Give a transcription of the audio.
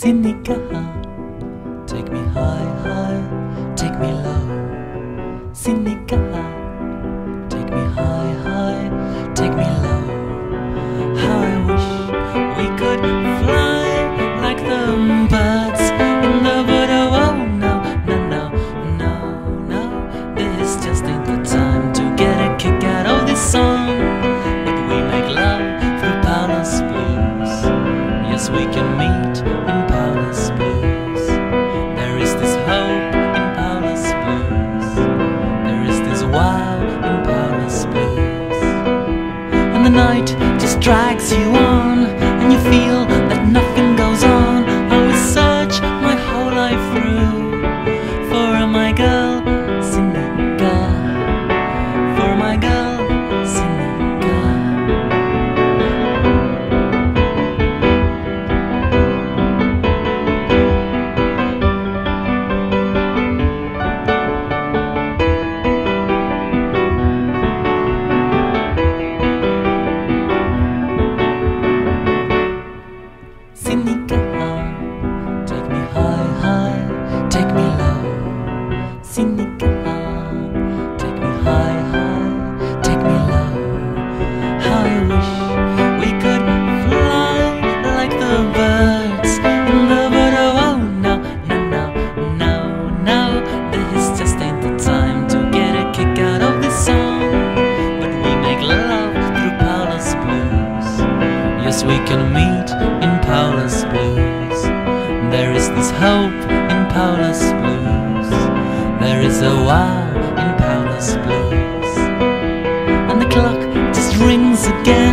Sinnika, take me high, high, take me low. Sinnika, take me high, high, take me low. How I wish we could fly like the birds in the wood. Oh, oh, no, no, no, no, no. This just ain't the time to get a kick out of this song. But we make love through Paulus Blues. Yes, we can meet drags you on, and you feel that nothing goes on. Oh, I will search my whole life through for oh my girl, we can meet in Paulus Blues. There is this hope in Paulus Blues. There is a wow in Paulus Blues. And the clock just rings again,